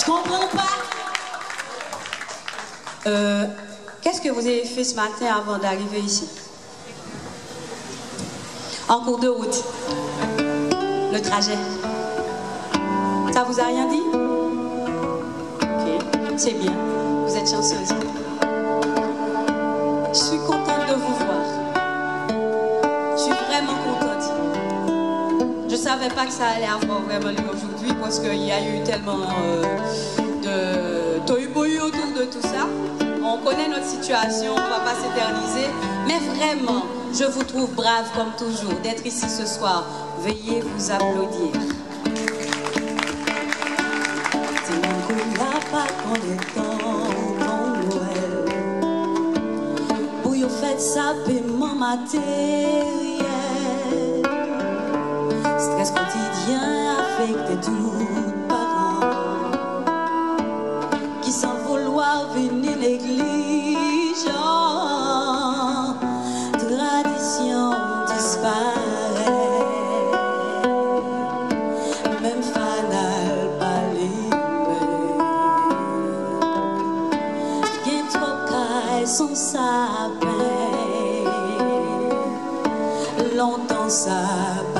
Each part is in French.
Je comprends pas. Euh, Qu'est-ce que vous avez fait ce matin avant d'arriver ici? En cours de route. Le trajet. Ça vous a rien dit? Ok, c'est bien. Vous êtes chanceuse. Je suis contente de vous voir. Je suis vraiment contente. Je savais pas que ça allait avoir vraiment lieu aujourd'hui parce qu'il y a eu tellement euh, de tohu autour de tout ça. On connaît notre situation, on ne va pas s'éterniser. Mais vraiment, je vous trouve brave comme toujours d'être ici ce soir. Veuillez vous applaudir. sa paiement matériel. Stress quotidien affecte tout parents qui sans vouloir venir l'église. Tradition disparaît. Même fanal pas Gain trop caille son sapin. Longtemps ça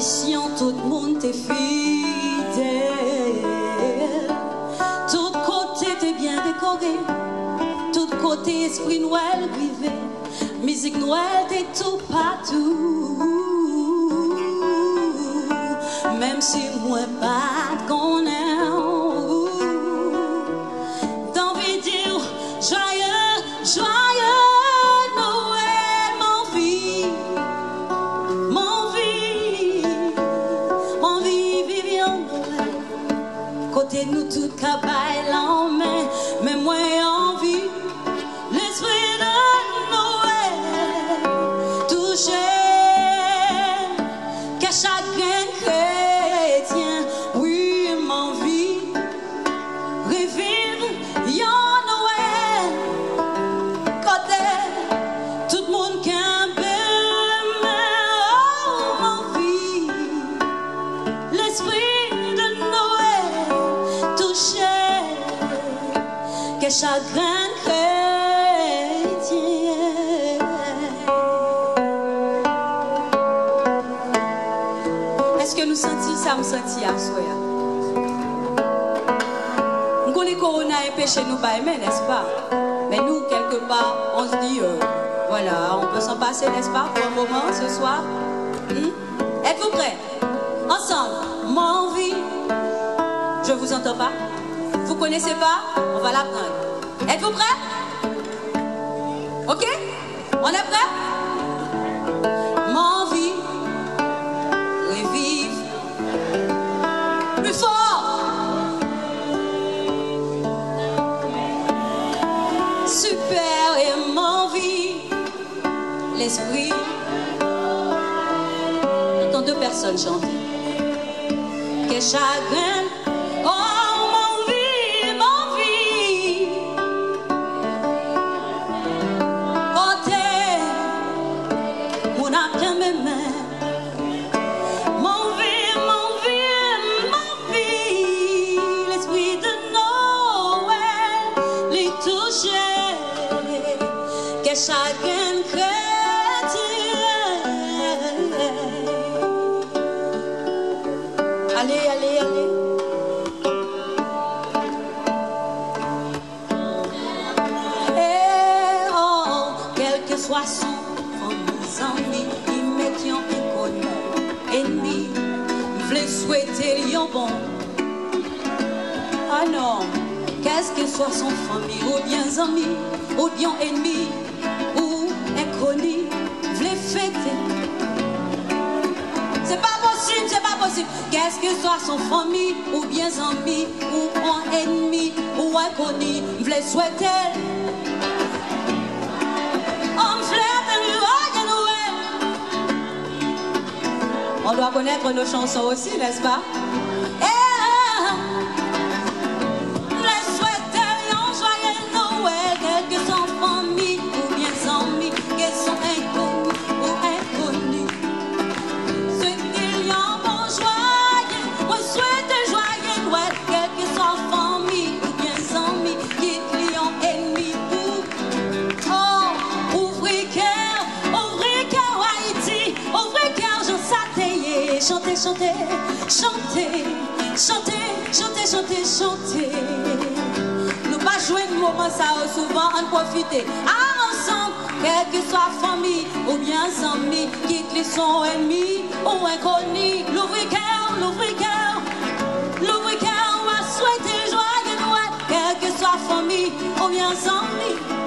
tout le monde est fidèle. Tout côté t'es bien décoré. Tout côté esprit Noël privé. Musique Noël t'es tout partout. Même si moi pas Côté nous que chagrin chrétien. Est-ce que nous sentons ça, me sentis à soi? Nous connaissons Corona et péché nous n'est-ce pas? Mais nous, quelque part, on se dit, euh, voilà, on peut s'en passer, n'est-ce pas, pour un moment ce soir? Hmm? Êtes-vous prêts? Ensemble, mon vie. Je vous entends pas? Vous connaissez pas On va l'apprendre. Êtes-vous prêts? Ok? On est prêts? Mon vie. Revive. Plus fort. Super et mon vie. L'esprit. J'entends deux personnes chanter. Que chagrin. Allez, allez, allez. Quel que soit son famille, amis, qui mettions inconnu, ennemi, voulait souhaiter lion bon. Ah non, Qu'est-ce que soit son famille, ou bien ami, ou bien ennemi, ou inconnu, v'lait fêter. C'est pas Qu'est-ce que soit son famille, ou bien ami, ou un ennemi, ou inconnu, v'lait souhaiter. On doit connaître nos chansons aussi, n'est-ce pas? Chanter, chanter, chanter, chanter, chanter, chanter. Nous pas jouer de moment ça souvent en profiter. Ah, ensemble, quelle que soit famille ou bien amis, quitte les son ennemis ou inconnus. L'ouvrir cœur, l'ouvrir cœur, l'ouvrir cœur, on va souhaiter joyeux Noël, quelle que soit famille ou bien amis.